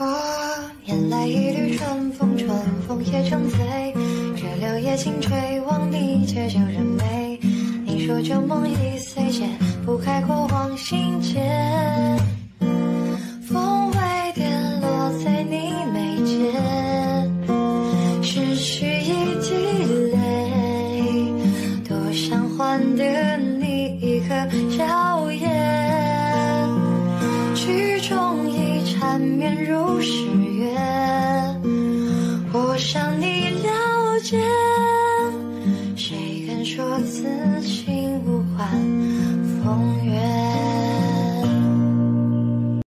我，拈来一缕春风，春风也成醉，这柳叶轻吹望你解旧人眉，你说旧梦已碎，解不开过往心结，风微点落在你眉间，拭去一滴泪，多想换得你。如誓约我想你了解谁敢说此